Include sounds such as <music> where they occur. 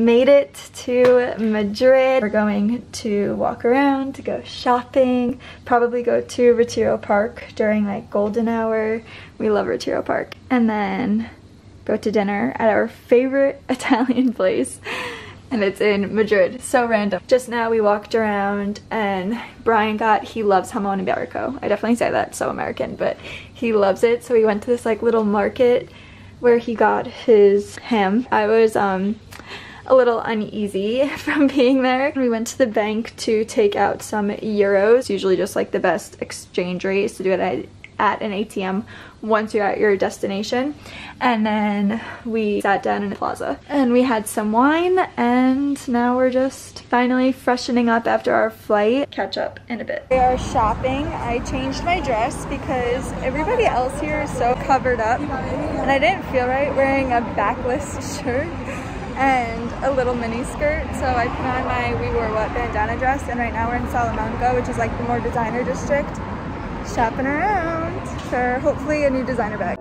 Made it to Madrid. We're going to walk around, to go shopping, probably go to Retiro Park during like golden hour. We love Retiro Park. And then go to dinner at our favorite <laughs> Italian place and it's in Madrid. So random. Just now we walked around and Brian got, he loves jamon iberico. I definitely say that, so American, but he loves it. So we went to this like little market where he got his ham. I was um a little uneasy <laughs> from being there. We went to the bank to take out some euros, usually just like the best exchange rates to do it at at an ATM once you're at your destination. And then we sat down in a plaza and we had some wine and now we're just finally freshening up after our flight. Catch up in a bit. We are shopping. I changed my dress because everybody else here is so covered up and I didn't feel right wearing a backless <laughs> shirt and a little mini skirt. So I put on my We Wore What bandana dress and right now we're in Salamanca, which is like the more designer district shopping around for hopefully a new designer bag.